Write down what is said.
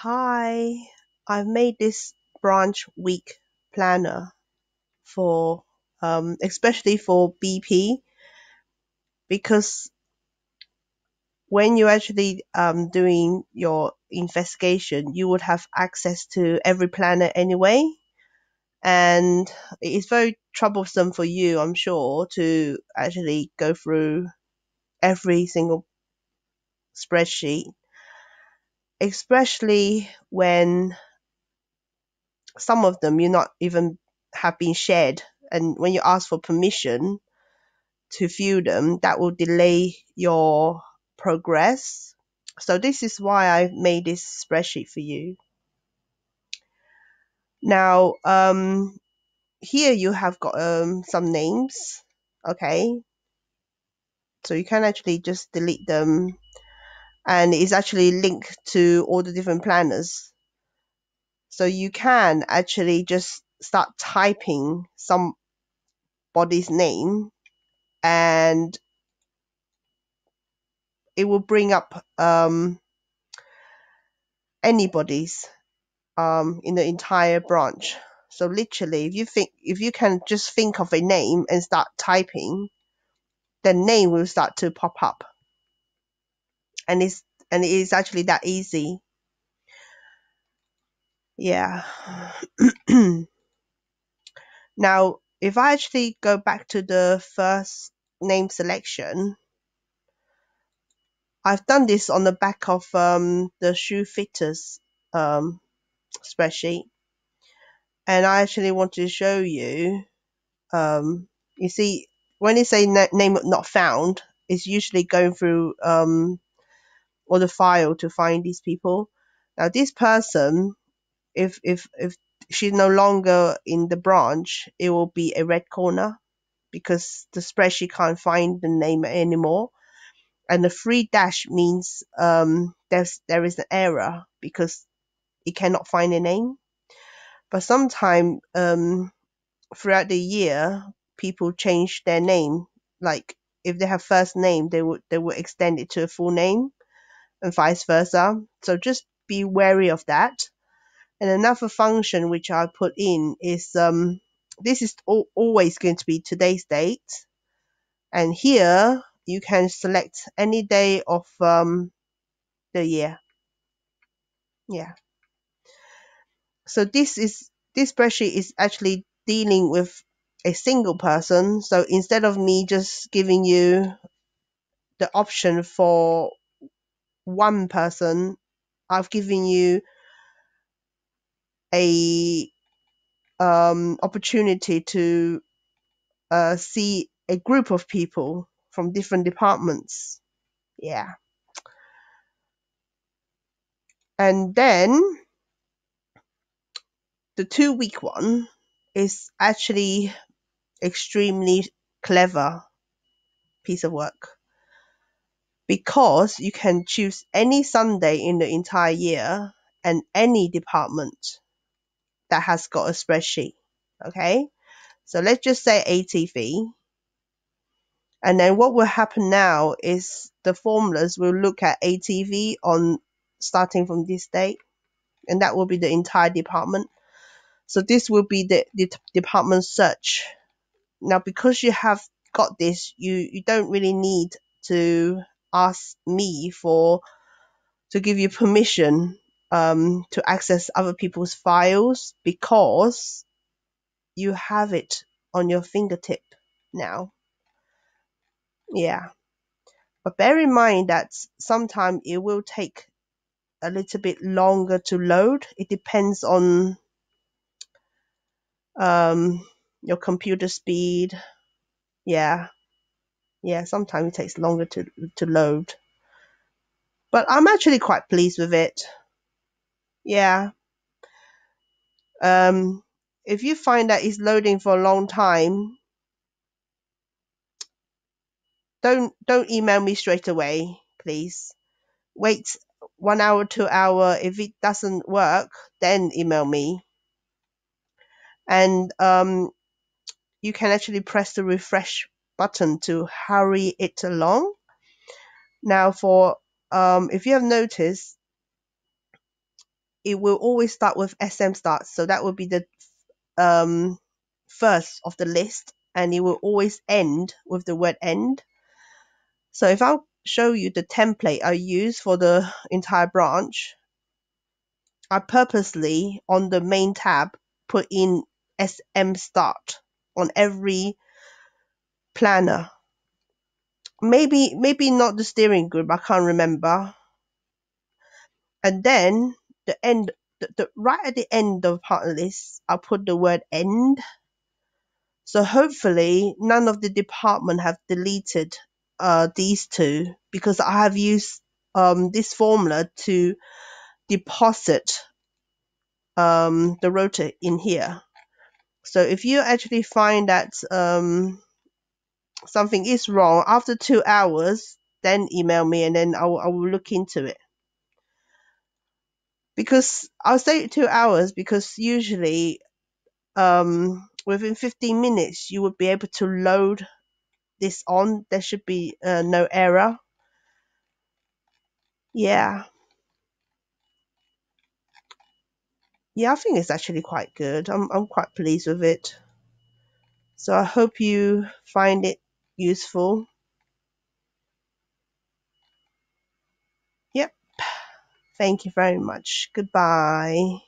Hi, I've made this branch week planner for um, especially for BP because when you're actually um, doing your investigation, you would have access to every planner anyway. And it's very troublesome for you, I'm sure, to actually go through every single spreadsheet, especially when some of them you're not even have been shared. And when you ask for permission to view them, that will delay your progress. So this is why I made this spreadsheet for you. Now, um, here you have got um, some names. Okay. So you can actually just delete them and it's actually linked to all the different planners. So you can actually just start typing somebody's name and it will bring up um, anybody's um, in the entire branch. So literally, if you think if you can just think of a name and start typing, the name will start to pop up, and it's and it is actually that easy. Yeah. now, if I actually go back to the first name selection, I've done this on the back of um, the shoe fitters um, spreadsheet and I actually want to show you. Um, you see, when you say na- name not found, it's usually going through um, all the file to find these people. Now, this person, if if if she's no longer in the branch, it will be a red corner because the spreadsheet can't find the name anymore. And the three dash means um, there's there is an error because it cannot find a name. But sometimes um, throughout the year, people change their name. Like if they have first name, they would they would extend it to a full name, and vice versa. So just be wary of that. And another function which I put in is um, this is al- always going to be today's date, and here you can select any day of um, the year. Yeah. So this is this spreadsheet is actually dealing with a single person. So instead of me just giving you the option for one person, I've given you a um, opportunity to uh, see a group of people from different departments. Yeah. And then the two week one is actually extremely clever piece of work because you can choose any Sunday in the entire year and any department that has got a spreadsheet. Okay. So let's just say ATV. And then what will happen now is the formulas will look at ATV on starting from this date, and that will be the entire department. So this will be the, the department search. Now, because you have got this, you, you don't really need to ask me for to give you permission um, to access other people's files because you have it on your fingertip now. Yeah. But bear in mind that sometimes it will take a little bit longer to load. It depends on um, your computer speed. Yeah. Yeah, sometimes it takes longer to, to load. But I'm actually quite pleased with it. Yeah. Um, if you find that it's loading for a long time, don't don't email me straight away, please. Wait one hour, two hour. If it doesn't work, then email me. And um, you can actually press the refresh button to hurry it along. Now, for um, if you have noticed, it will always start with SM start. So that will be the um, first of the list and it will always end with the word end. So if I show you the template I use for the entire branch, I purposely on the main tab put in SM start on every planner. Maybe maybe not the steering group, I can't remember. And then the end the, the right at the end of partner list, I'll put the word end. So hopefully none of the department have deleted uh, these two because I have used um, this formula to deposit um, the rota in here. So if you actually find that um, something is wrong after two hours, then email me and then I will, I will look into it. Because I'll say two hours because usually um, within 15 minutes you would be able to load this on. There should be uh, no error. Yeah. Yeah, I think it's actually quite good. I'm, I'm quite pleased with it. So I hope you find it useful. Yep. Thank you very much. Goodbye.